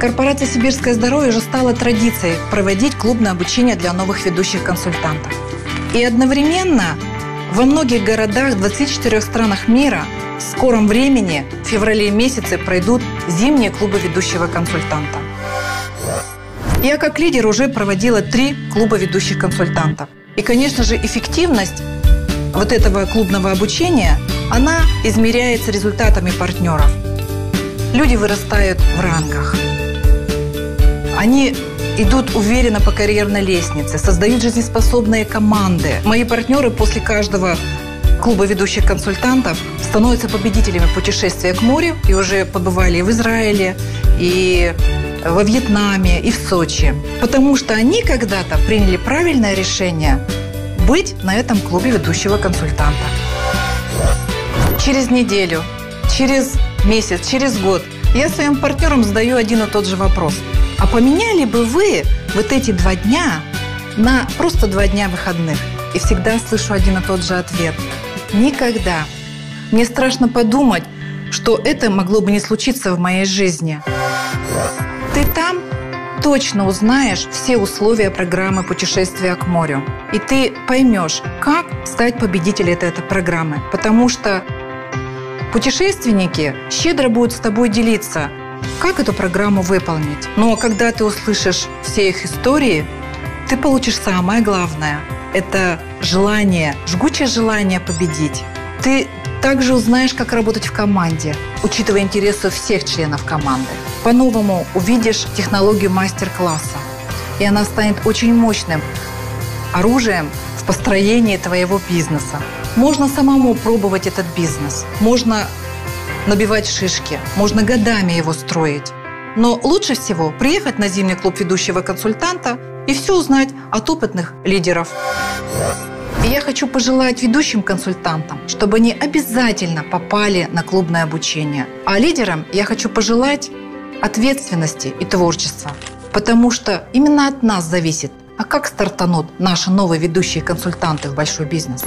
корпорации «Сибирское здоровье» уже стало традицией проводить клубное обучение для новых ведущих консультантов. И одновременно во многих городах, 24 странах мира в скором времени, в феврале месяце, пройдут зимние клубы ведущего консультанта. Я как лидер уже проводила три клуба ведущих консультантов. И, конечно же, эффективность вот этого клубного обучения, она измеряется результатами партнеров. Люди вырастают в рангах. Они идут уверенно по карьерной лестнице, создают жизнеспособные команды. Мои партнеры после каждого клуба ведущих консультантов становятся победителями путешествия к морю и уже побывали в Израиле, и во Вьетнаме, и в Сочи. Потому что они когда-то приняли правильное решение быть на этом клубе ведущего консультанта. Через неделю, через месяц, через год я своим партнерам задаю один и тот же вопрос. А поменяли бы вы вот эти два дня на просто два дня выходных? И всегда слышу один и тот же ответ. Никогда. Мне страшно подумать, что это могло бы не случиться в моей жизни. Ты там точно узнаешь все условия программы путешествия к морю. И ты поймешь, как стать победителем этой, этой программы. Потому что путешественники щедро будут с тобой делиться, как эту программу выполнить. Но когда ты услышишь все их истории, ты получишь самое главное. Это желание, жгучее желание победить. Ты также узнаешь, как работать в команде, учитывая интересы всех членов команды. По-новому увидишь технологию мастер-класса. И она станет очень мощным оружием в построении твоего бизнеса. Можно самому пробовать этот бизнес. Можно набивать шишки. Можно годами его строить. Но лучше всего приехать на зимний клуб ведущего консультанта и все узнать от опытных лидеров. И я хочу пожелать ведущим консультантам, чтобы они обязательно попали на клубное обучение. А лидерам я хочу пожелать ответственности и творчества. Потому что именно от нас зависит, а как стартанут наши новые ведущие консультанты в большой бизнес.